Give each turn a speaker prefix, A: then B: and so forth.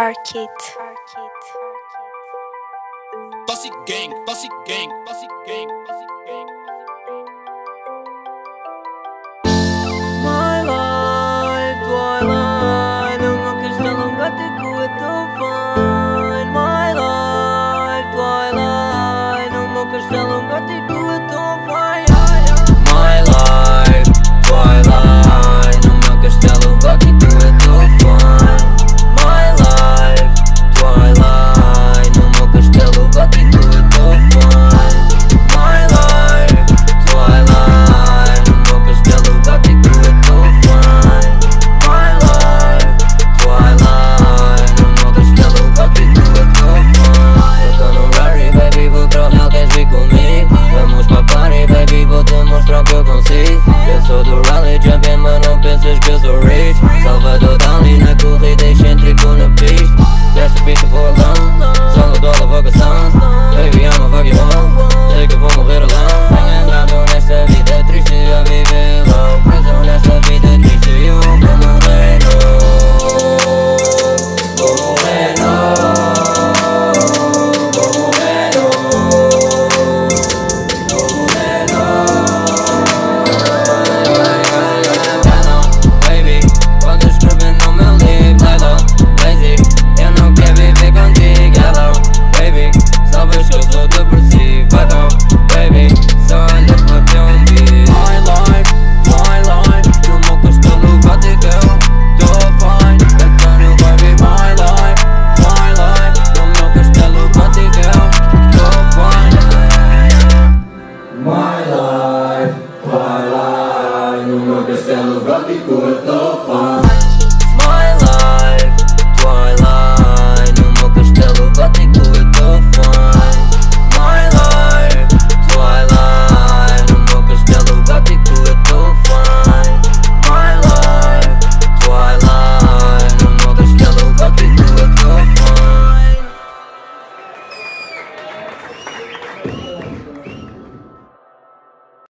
A: Arcade.
B: Posse gang, posse gang, posse gang, posse gang.
C: My life, twilight, uma questão longa de cua tão fine. My life, twilight, uma questão longa de cua happy birthday.